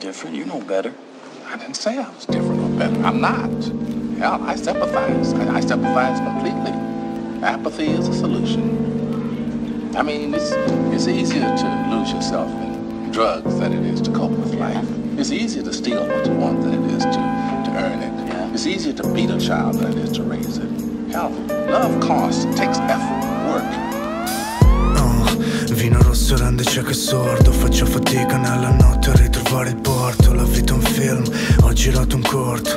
different. You know better. I didn't say I was different or better. I'm not. Hell, I sympathize. I, I sympathize completely. Apathy is a solution. I mean, it's, it's easier to lose yourself in drugs than it is to cope with life. It's easier to steal what you want than it is to, to earn it. Yeah. It's easier to beat a child than it is to raise it. Hell, love costs, takes effort, work. Oh, vino rosso rende cieco e sordo Faccio fatica nella notte ritrovare il porto La vita è un film, ho girato un corto.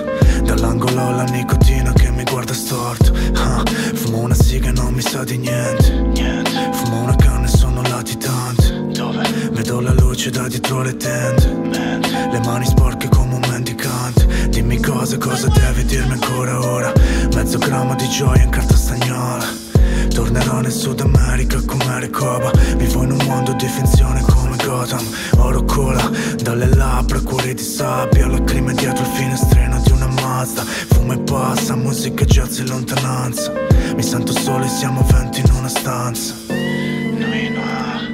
Dall'angolo la nicotina che mi guarda storto. Ah, Fumo una siga e non mi sa di niente. Niente. Fumo una canna e sono latitante. Dove? Vedo la luce da dietro le tende. Man. Le mani sporche come un mendicante. Dimmi cosa, cosa devi dirmi ancora ora? Mezzo grammo di gioia in carta stagnola. Tornerò nel Sud America come Recoba. Vivo in un mondo di finzione Gotham Oro cola dalle labbra, cuori di sabbia. Lacrime dietro il finestrino di una Mazda. Fumo e passa, musica jazz in lontananza. Mi sento solo e siamo venti in una stanza. Nuit noire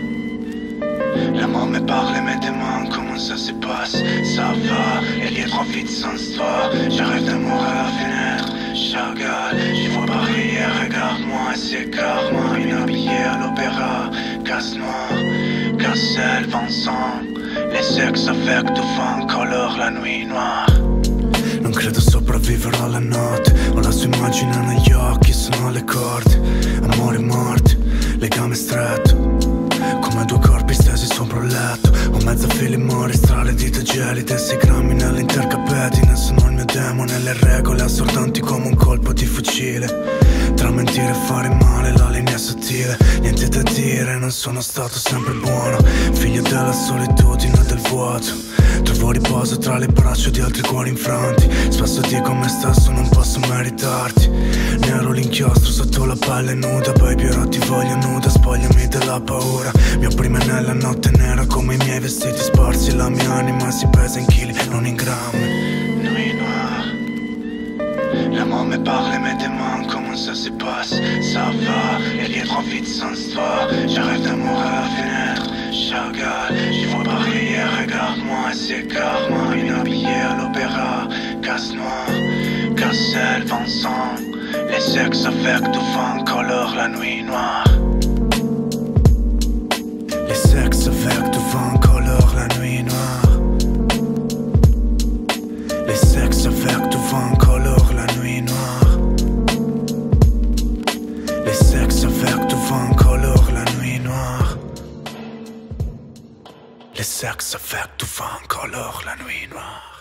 L'amour me parle mais demande comment ça se passe? Ça va, elle est trop vite sans histoire J'arrête d'amour à la fenêtre. Chagall, j'y vois Paris regarde-moi C'est karma, inhabillé à l'opéra. Casse noir, Cassel, Vincent Les sexes avec du vent colore la nuit noire. Non credo sopravviverò alla notte Ho la sua immagine negli occhi, sono le corde? Amore e morte, legame stretto letto Ho mezzo fili mori tra le dita gelide Sei grammi nell'intercapedine Sono il mio demone, le regole assordanti come un colpo di fucile. Tra mentire e fare male la linea è sottile Niente da dire, non sono stato sempre buono. Figlio della solitudine e del vuoto Trovo riposo tra le braccia di altri cuori infranti. Spesso dico a me stesso non posso meritarti. Nero l'inchiostro sotto la pelle nuda Baby ora ti voglio nuda Spogliami della paura. Mi opprime nella notte nera come i miei vestiti sparsi La mia anima si pesa in chili, non in grammi. Nuit noire L'amour me parle mais demande comment ça se passe Ça va, elle est trop vite sans histoire J'arrête d'amour à la fenêtre. Chagall, j'y vois Paris et regarde-moi C'est karma, inhabillé à l'opéra. Casse noir, Cassel, Vincent sexes avec du vent colore la nuit noire. Les sexes avec du vent colore la nuit noire. Les sexes avec du vent colore la nuit noire. Les sexes avec du vent colore la nuit noire. Les sexes avec du vent colore la nuit noire